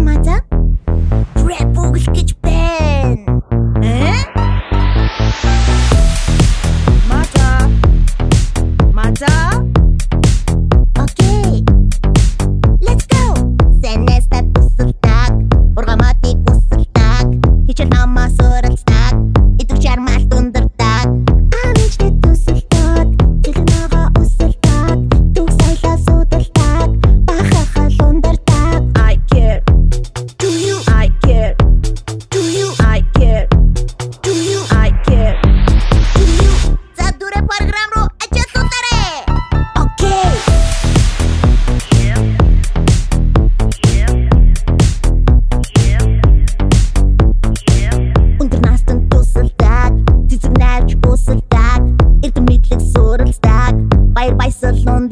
маза? Рэп бүгэлт гэж bicycle on